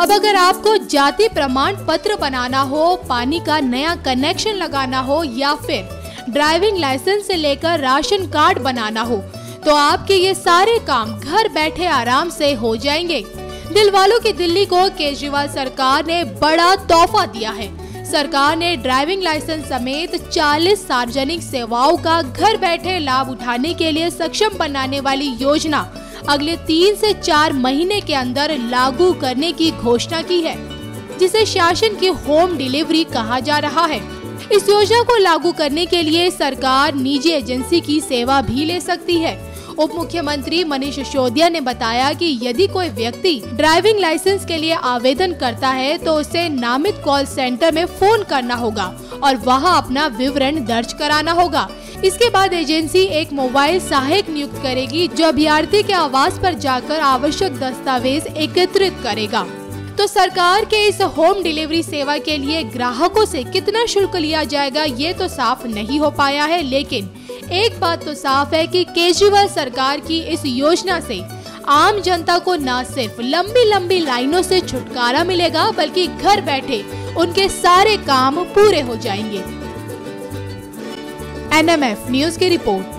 अब अगर आपको जाति प्रमाण पत्र बनाना हो, पानी का नया कनेक्शन लगाना हो, या फिर ड्राइविंग लाइसेंस से लेकर राशन कार्ड बनाना हो तो आपके ये सारे काम घर बैठे आराम से हो जाएँगे। दिल वालों की दिल्ली को केजरीवाल सरकार ने बड़ा तोहफा दिया है। सरकार ने ड्राइविंग लाइसेंस समेत 40 सार्वजनिक सेवाओं का घर बैठे लाभ उठाने के लिए सक्षम बनाने वाली योजना अगले तीन से चार महीने के अंदर लागू करने की घोषणा की है, जिसे शासन की होम डिलीवरी कहा जा रहा है। इस योजना को लागू करने के लिए सरकार निजी एजेंसी की सेवा भी ले सकती है। उप मुख्यमंत्री मनीष सिसोदिया ने बताया कि यदि कोई व्यक्ति ड्राइविंग लाइसेंस के लिए आवेदन करता है तो उसे नामित कॉल सेंटर में फ़ोन करना होगा और वहाँ अपना विवरण दर्ज कराना होगा। इसके बाद एजेंसी एक मोबाइल सहायक नियुक्त करेगी, जो अभ्यर्थी के आवास पर जाकर आवश्यक दस्तावेज़ एकत्रित करेगा। तो सरकार के इस होम डिलीवरी सेवा के लिए ग्राहकों से कितना शुल्क लिया जाएगा, ये तो साफ़ नहीं हो पाया है, लेकिन एक बात तो साफ़ है कि केजरीवाल सरकार की इस योजना से आम जनता को न सिर्फ़ लंबी लंबी लाइनों से छुटकारा मिलेगा, बल्कि घर बैठे उनके सारे काम पूरे हो जाएँगे। एनएमएफ न्यूज़ की रिपोर्ट।